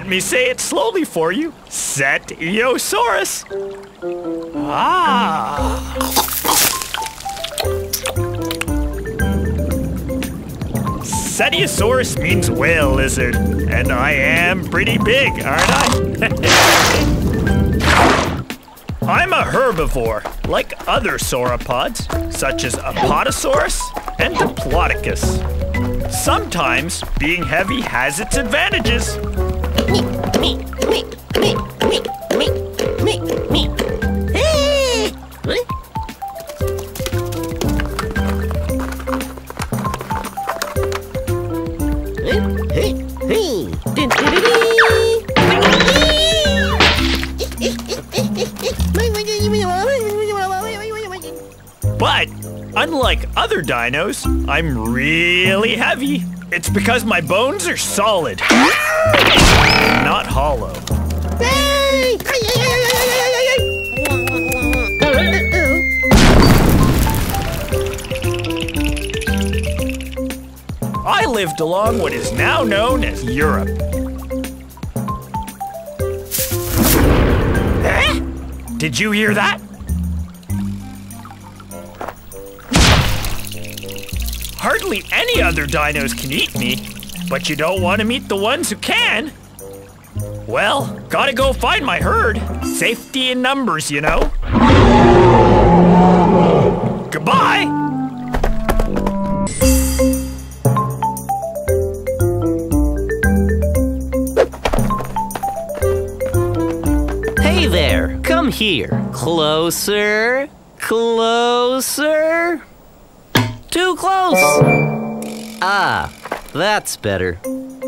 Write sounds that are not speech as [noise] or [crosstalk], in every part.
Let me say it slowly for you. Set-Eosaurus. Ah. Cetiosaurus means whale lizard, and I am pretty big, aren't I? [laughs] I'm a herbivore, like other sauropods, such as Apatosaurus and Diplodocus. Sometimes being heavy has its advantages. Other dinos, I'm really heavy. It's because my bones are solid, not hollow. I lived along what is now known as Europe. Eh? Did you hear that? Hardly any other dinos can eat me, but you don't want to meet the ones who can. Well, gotta go find my herd. Safety in numbers, you know. Goodbye! Hey there, come here. Closer, closer. Too close. Ah, that's better.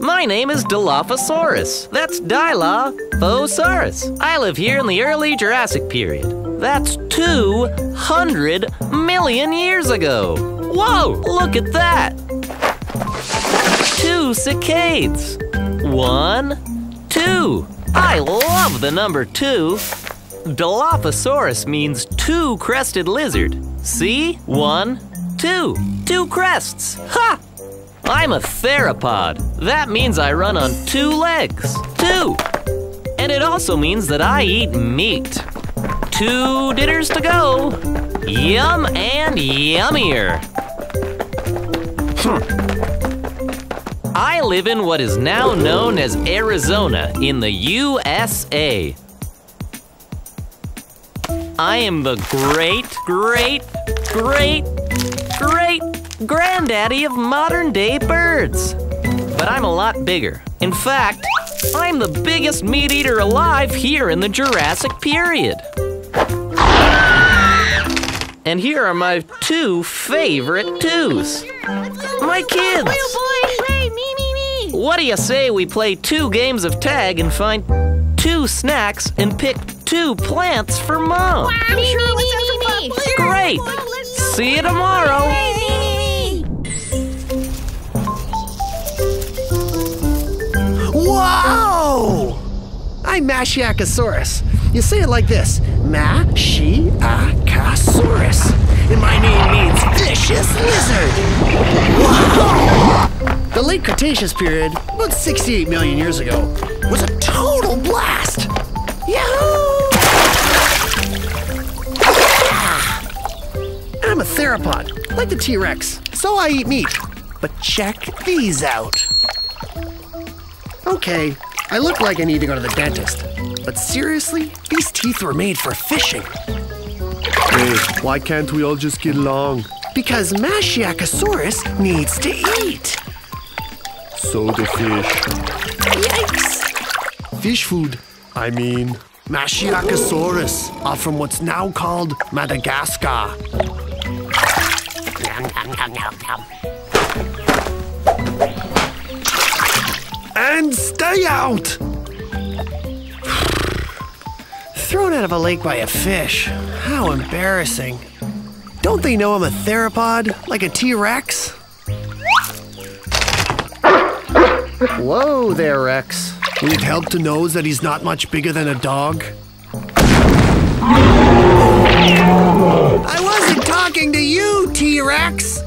My name is Dilophosaurus. That's Dilophosaurus. I live here in the early Jurassic period. That's 200 million years ago. Whoa, look at that. Two cicades. One, two. I love the number two. Dilophosaurus means two crested lizard. See? One, two. Two crests. Ha! I'm a theropod. That means I run on two legs. Two. And it also means that I eat meat. Two dinners to go. Yum and yummier. Hmm. I live in what is now known as Arizona in the USA. I am the great, great, great, great granddaddy of modern day birds. But I'm a lot bigger. In fact, I'm the biggest meat eater alive here in the Jurassic period. And here are my two favorite twos. My kids. What do you say we play two games of tag and find two snacks and pick two plants for mom? Great. See you tomorrow. Whoa! I'm Masiakasaurus. You say it like this Masiakasaurus. And my name means vicious lizard. The late Cretaceous period, about 68 million years ago, was a total blast. Yahoo! Ah! I'm a theropod, like the T Rex, so I eat meat. But check these out. Okay, I look like I need to go to the dentist. But seriously, these teeth were made for fishing. Hey, why can't we all just get along? Because Masiakasaurus needs to eat. So the fish. Yikes! Fish food. I mean, Masiakasaurus are from what's now called Madagascar. And stay out! Thrown out of a lake by a fish. How embarrassing. Don't they know I'm a theropod, like a T Rex? Whoa there, Rex. Need help to know that he's not much bigger than a dog? I wasn't talking to you, T Rex!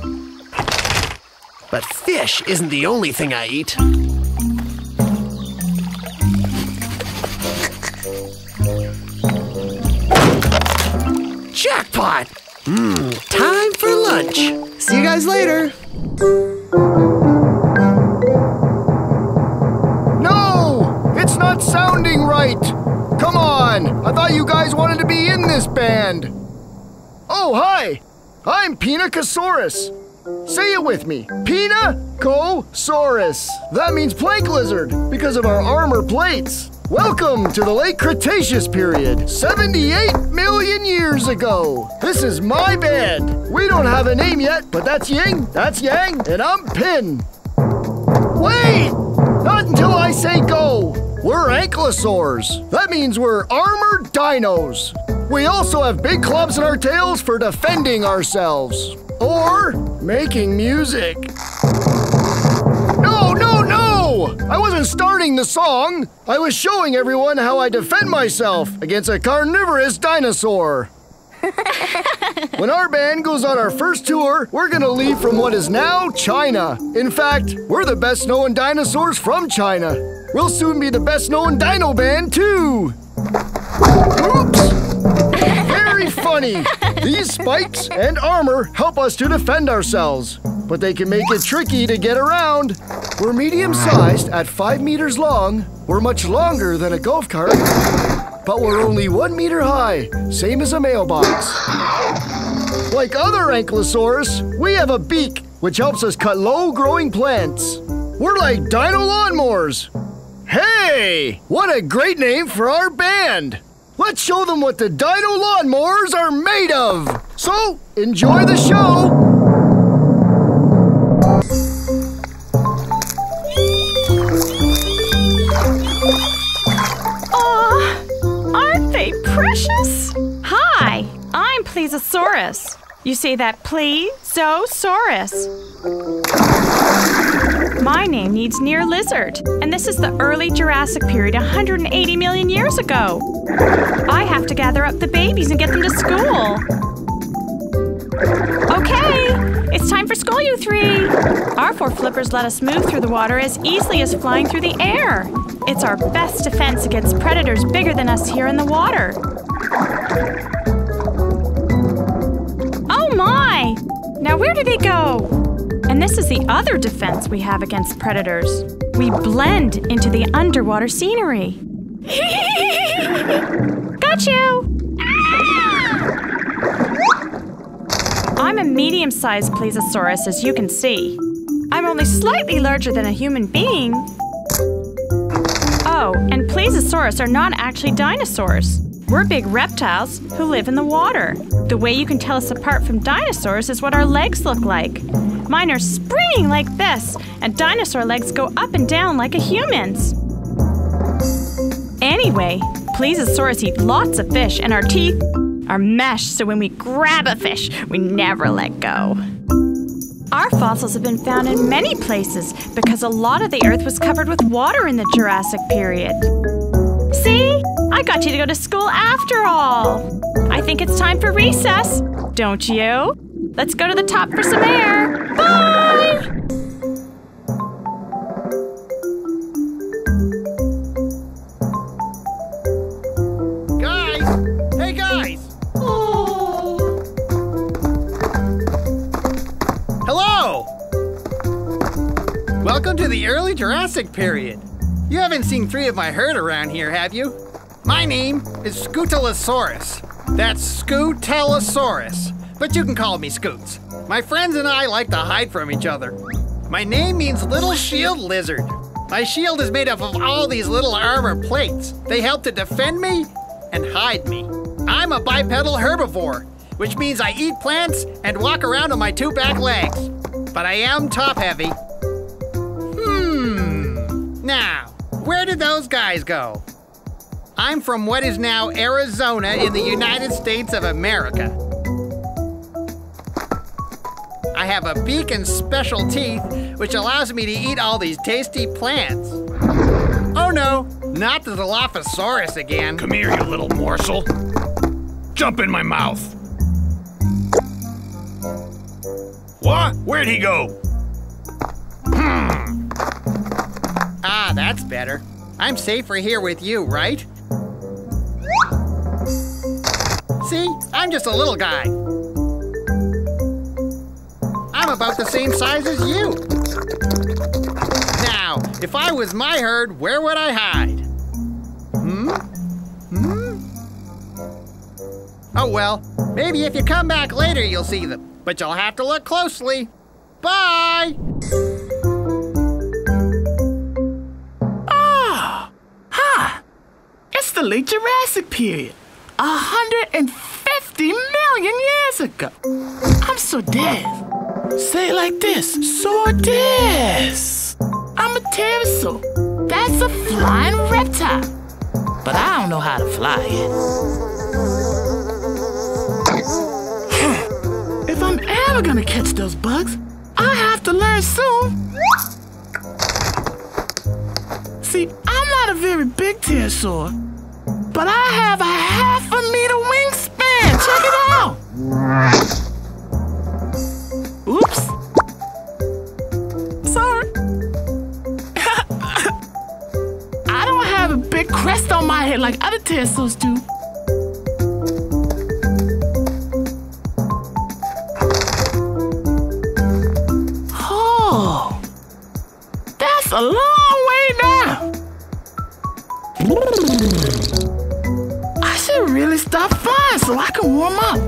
But fish isn't the only thing I eat. Time for lunch. See you guys later. No! It's not sounding right! Come on! I thought you guys wanted to be in this band! Oh, hi! I'm Pinacosaurus. Say it with me. Pinacosaurus. That means plank lizard because of our armor plates. Welcome to the late Cretaceous period, 78 million years ago. This is my band. We don't have a name yet, but that's Ying, that's Yang, and I'm Pin. Wait! Not until I say go. We're ankylosaurs. That means we're armored dinos. We also have big clubs in our tails for defending ourselves. Or making music. No, no, no! I wasn't starting the song. I was showing everyone how I defend myself against a carnivorous dinosaur. [laughs] When our band goes on our first tour, we're gonna leave from what is now China. In fact, we're the best known dinosaurs from China. We'll soon be the best known dino band, too. Oops! Funny. These spikes and armor help us to defend ourselves, but they can make it tricky to get around. We're medium sized at 5 meters long. We're much longer than a golf cart, but we're only 1 meter high, same as a mailbox. Like other ankylosaurs, we have a beak, which helps us cut low growing plants. We're like dino lawnmowers. Hey, what a great name for our band! Let's show them what the dino lawnmowers are made of! So, enjoy the show! Aw, aren't they precious? Hi, I'm Plesiosaurus. You say that Plesiosaurus. My name needs near lizard, and this is the early Jurassic period 180 million years ago. I have to gather up the babies and get them to school. Okay, it's time for school, you three. Our four flippers let us move through the water as easily as flying through the air. It's our best defense against predators bigger than us here in the water. Oh my! Now where do they go? And this is the other defense we have against predators. We blend into the underwater scenery. [laughs] Got you! I'm a medium sized plesiosaurus, as you can see. I'm only slightly larger than a human being. Oh, and plesiosaurus are not actually dinosaurs. We're big reptiles who live in the water. The way you can tell us apart from dinosaurs is what our legs look like. Mine are springing like this, and dinosaur legs go up and down like a human's. Anyway, plesiosaurus eat lots of fish, and our teeth are meshed so when we grab a fish, we never let go. Our fossils have been found in many places because a lot of the earth was covered with water in the Jurassic period. See? I got you to go to school after all. I think it's time for recess, don't you? Let's go to the top for some air. Bye! Guys! Hey, guys! Hello! Welcome to the early Jurassic period. You haven't seen three of my herd around here, have you? My name is Scutellosaurus. That's Scutellosaurus, but you can call me Scoots. My friends and I like to hide from each other. My name means little shield lizard. My shield is made up of all these little armor plates. They help to defend me and hide me. I'm a bipedal herbivore, which means I eat plants and walk around on my two back legs. But I am top heavy. Hmm. Now, where did those guys go? I'm from what is now Arizona in the United States of America. I have a beak and special teeth, which allows me to eat all these tasty plants. Oh no, not the Dilophosaurus again. Come here, you little morsel. Jump in my mouth. What? Where'd he go? Ah, that's better. I'm safer here with you, right? See, I'm just a little guy. I'm about the same size as you. Now, if I was my herd, where would I hide? Hmm? Hmm? Oh well, maybe if you come back later you'll see them. But you'll have to look closely. Bye! Ah! Ha! It's the late Jurassic period. 150 million years ago. I'm Sordes. Say it like this. Sordes. I'm a pterosaur. That's a flying reptile. But I don't know how to fly yet. Hmm. if I'm ever gonna catch those bugs, I have to learn soon. See, I'm not a very big pterosaur, but I have a half a meter wingspan. Check it out. Oops. Sorry. [laughs] I don't have a big crest on my head like other pterosaurs do. Oh, that's a long really stop flying so I can warm up.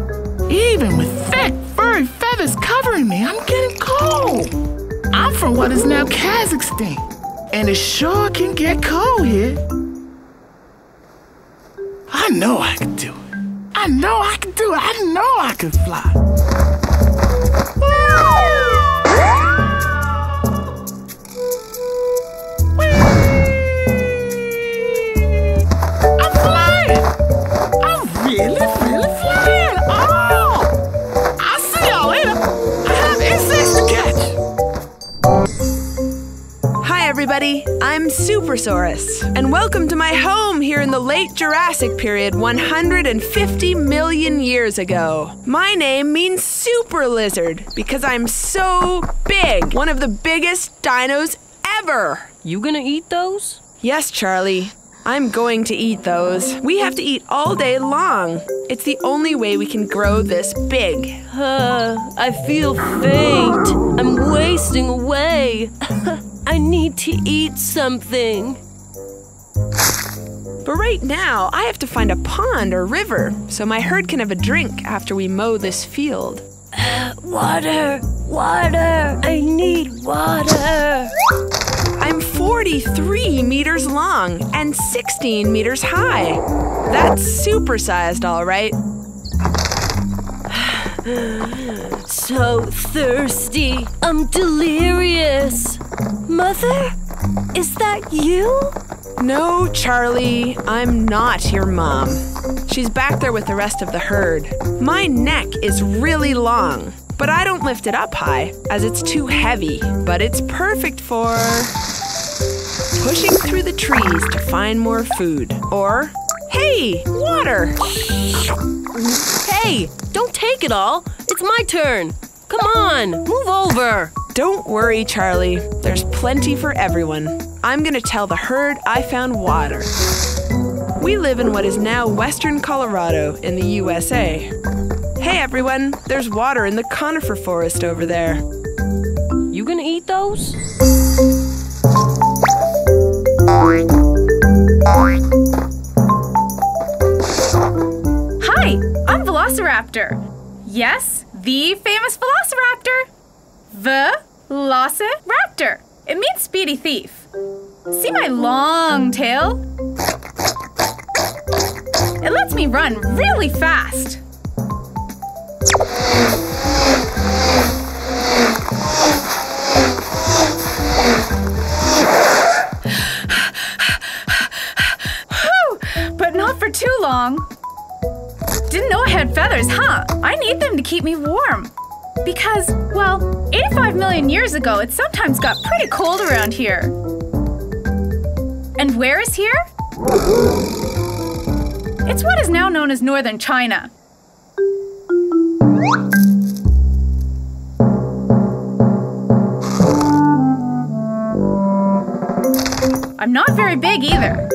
Even with thick, furry feathers covering me, I'm getting cold. I'm from what is now Kazakhstan, and it sure can get cold here. I know I can do it. I know I can do it. I know I can fly. And welcome to my home here in the late Jurassic period 150 million years ago. My name means super lizard because I'm so big, one of the biggest dinos ever. You gonna eat those? Yes, Charlie. I'm going to eat those. We have to eat all day long. It's the only way we can grow this big. Uh, I feel faint. I'm wasting away. [laughs] I need to eat something. But right now, I have to find a pond or river so my herd can have a drink after we mow this field. [sighs] Water! Water! I need water! I'm 43 meters long and 16 meters high. That's supersized, all right. [sighs] So thirsty. I'm delirious. Mother? Is that you? No, Charlie, I'm not your mom. She's back there with the rest of the herd. My neck is really long, but I don't lift it up high as it's too heavy. But it's perfect for pushing through the trees to find more food. Or, hey, water! Hey, don't take it all. It's my turn. Come on, move over. Don't worry, Charlie. There's plenty for everyone. I'm gonna tell the herd I found water. We live in what is now western Colorado in the USA. Hey everyone, there's water in the conifer forest over there. You gonna eat those? Hi, I'm Velociraptor. Yes, the famous Velociraptor. Velociraptor. It means speedy thief. See my long tail? It lets me run really fast. But not for too long. Didn't know I had feathers, huh? I need them to keep me warm. Because, well, 85 million years ago, it sometimes got pretty cold around here. And where is here? It's what is now known as northern China. I'm not very big either.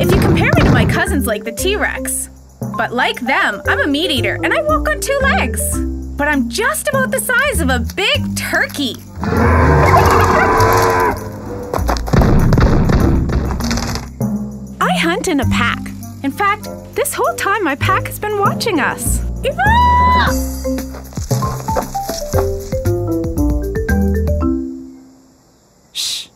If you compare me to my cousins like the T Rex. But like them, I'm a meat eater and I walk on two legs. But I'm just about the size of a big turkey. I hunt in a pack. In fact, this whole time my pack has been watching us. Shh.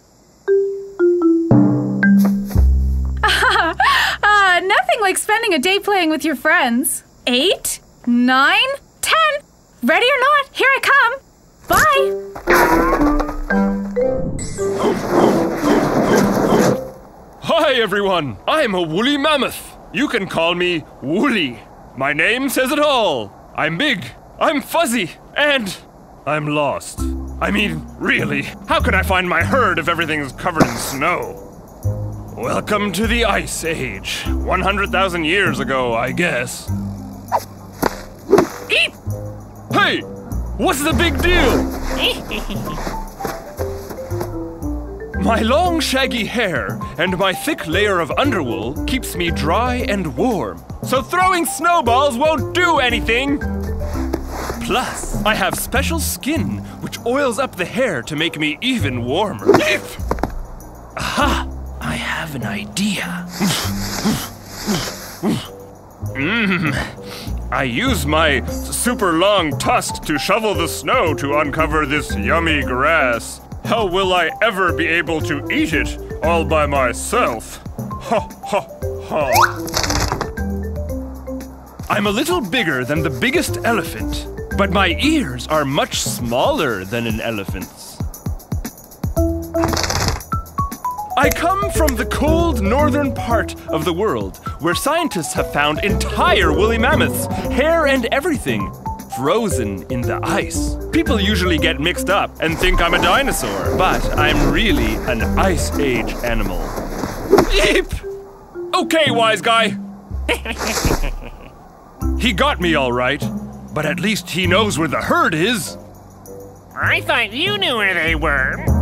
[laughs] uh, nothing like spending a day playing with your friends. Eight, nine. Ready or not, here I come. Bye. Hi, everyone. I'm a woolly mammoth. You can call me Woolly. My name says it all. I'm big, I'm fuzzy, and I'm lost. I mean, really, how can I find my herd if everything's covered in snow? Welcome to the Ice Age. 100,000 years ago, I guess. Hey! What's the big deal? [laughs] My long shaggy hair and my thick layer of underwool keeps me dry and warm, so throwing snowballs won't do anything. Plus, I have special skin which oils up the hair to make me even warmer. Aha! I have an idea. Mmm. [laughs] I use my super long tusk to shovel the snow to uncover this yummy grass. How will I ever be able to eat it all by myself? Ha ha ha. I'm a little bigger than the biggest elephant, but my ears are much smaller than an elephant's. I come from the cold northern part of the world, where scientists have found entire woolly mammoths, hair and everything, frozen in the ice. People usually get mixed up and think I'm a dinosaur, but I'm really an ice age animal. Eep! Okay, wise guy. [laughs] he got me all right, but at least he knows where the herd is. I thought you knew where they were.